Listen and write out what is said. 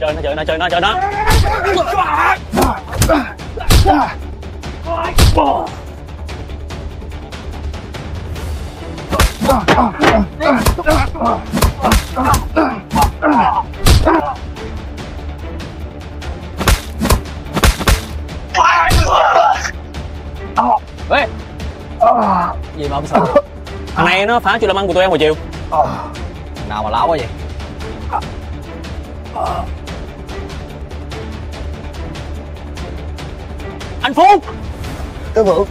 chơi nó chơi nó chơi nó chơi nó ê. Gì mà ông sợ? Thằng này nó phá chuyện làm ăn của tụi em hồi chiều thằng nào mà láo quá vậy? Anh phú. Tư Vượng